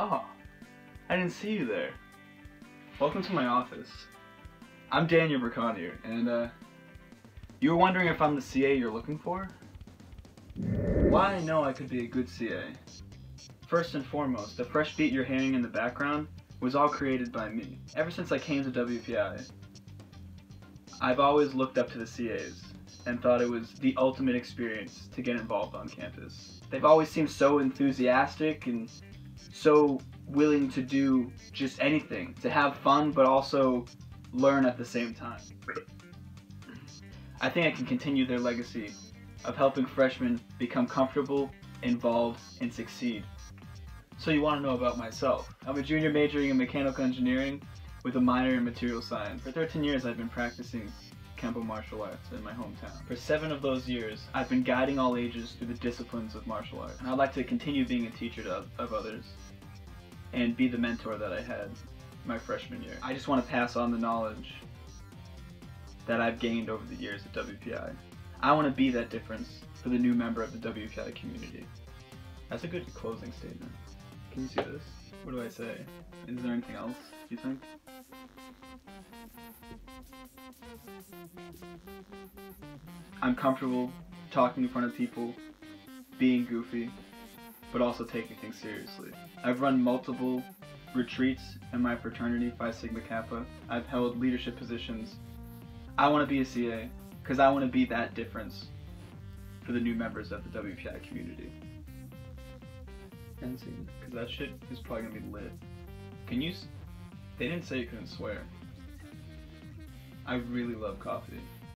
Oh, I didn't see you there. Welcome to my office. I'm Daniel Braconnier, and uh, you were wondering if I'm the CA you're looking for? Why I know I could be a good CA. First and foremost, the fresh beat you're hearing in the background was all created by me. Ever since I came to WPI, I've always looked up to the CAs and thought it was the ultimate experience to get involved on campus. They've always seemed so enthusiastic and so willing to do just anything, to have fun but also learn at the same time. I think I can continue their legacy of helping freshmen become comfortable, involved, and succeed. So you want to know about myself. I'm a junior majoring in mechanical engineering with a minor in material science. For 13 years I've been practicing Kempo martial arts in my hometown. For seven of those years, I've been guiding all ages through the disciplines of martial arts. And I'd like to continue being a teacher to, of others and be the mentor that I had my freshman year. I just want to pass on the knowledge that I've gained over the years at WPI. I want to be that difference for the new member of the WPI community. That's a good closing statement. Can you see this? What do I say? Is there anything else, do you think? I'm comfortable talking in front of people, being goofy, but also taking things seriously. I've run multiple retreats in my fraternity, Phi Sigma Kappa. I've held leadership positions. I want to be a CA because I want to be that difference for the new members of the WPI community. And see, because that shit is probably gonna be lit. Can you? S- they didn't say you couldn't swear. I really love coffee.